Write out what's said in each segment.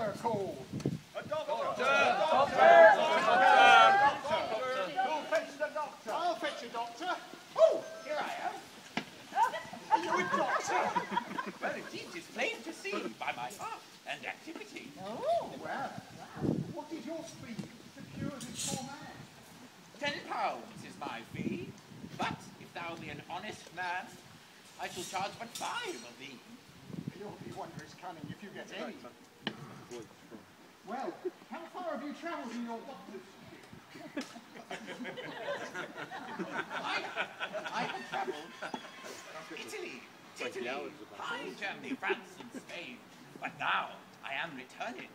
doctor called? A doctor! Who'll fetch the doctor? I'll fetch a doctor. Oh, here I am. Are you a doctor? Well, indeed, it's plain to see by my art and activity. Oh, well. What is your fee to cure this poor man? Ten pounds is my fee, but if thou be an honest man, I shall charge but five of thee. You'll be wondrous cunning if you get any. Well, how far have you travelled in your doctor's? I, I have travelled Italy, Italy, High Germany, France, and Spain, but now I am returned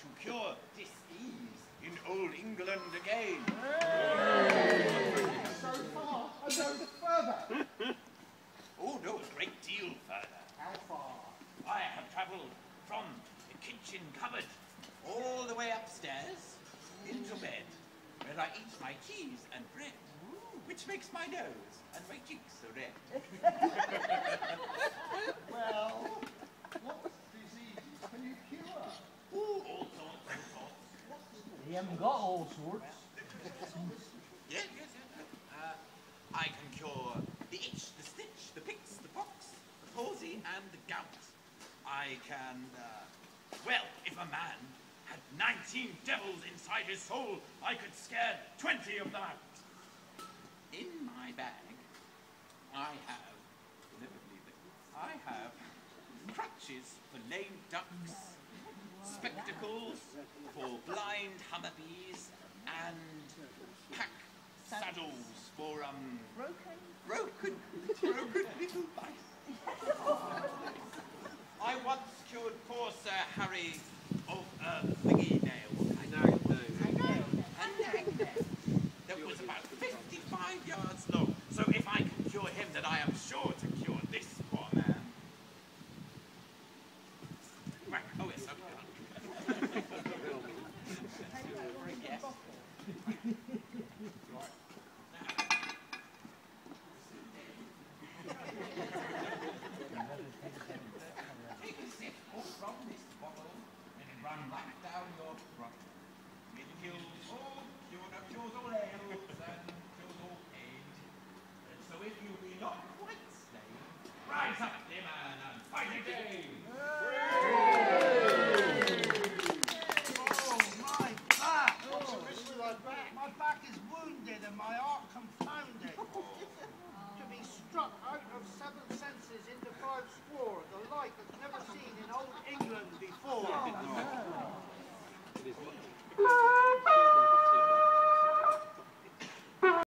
to cure disease in old England again. So far, and no further. Oh no, a great deal further. How far? I have travelled from the kitchen cupboard all the way upstairs into bed, where I eat my cheese and bread, which makes my nose and my cheeks so red. Well, what disease can you cure? Ooh, all sorts, all sorts. They haven't got all sorts. Yes, yes, yes. Uh, I can cure the itch, the stitch, the picks, the pox, the palsy, and the gout. I can, uh, well, if a man had 19 devils inside his soul, I could scare 20 of them out. In my bag, I have, you'll never believe it, I have crutches for lame ducks, spectacles for blind hummerbees, and pack saddles for, um, Broken? broken, broken little mice. I once cured poor Sir Harry of a thingy nail. A nag nail. A nag nail. That was about 55 yards long. So if I can cure him, then I am sure to cure this poor man. Right. Oh, yes, okay. yes. The light that's never seen in old England.